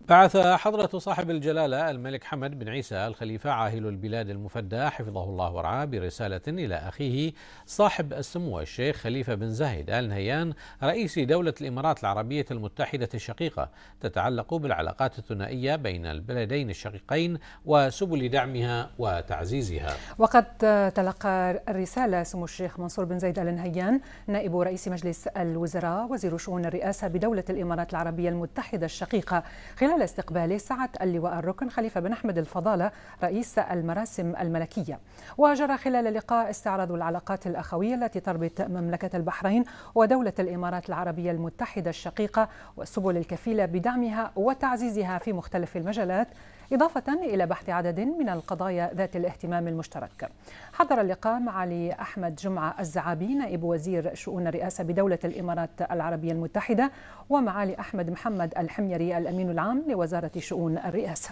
بعث حضرة صاحب الجلالة الملك حمد بن عيسى الخليفة عاهل البلاد المفدى حفظه الله ورعاه برسالة إلى أخيه صاحب السمو الشيخ خليفة بن زايد آل نهيان رئيس دولة الإمارات العربية المتحدة الشقيقة تتعلق بالعلاقات الثنائية بين البلدين الشقيقين وسبل دعمها وتعزيزها. وقد تلقى الرسالة سمو الشيخ منصور بن زايد آل نهيان نائب رئيس مجلس الوزراء وزير شؤون الرئاسة بدولة الإمارات العربية المتحدة الشقيقة. خلال استقباله سعة اللواء الركن خليفة بن أحمد الفضالة رئيس المراسم الملكية. وجرى خلال اللقاء استعراض العلاقات الأخوية التي تربط مملكة البحرين ودولة الإمارات العربية المتحدة الشقيقة والسبل الكفيلة بدعمها وتعزيزها في مختلف المجالات إضافة إلى بحث عدد من القضايا ذات الاهتمام المشترك. حضر اللقاء معالي أحمد جمعة الزعابي نائب وزير شؤون الرئاسة بدولة الإمارات العربية المتحدة ومعالي أحمد محمد الحميري الأمين لوزارة شؤون الرئاسة.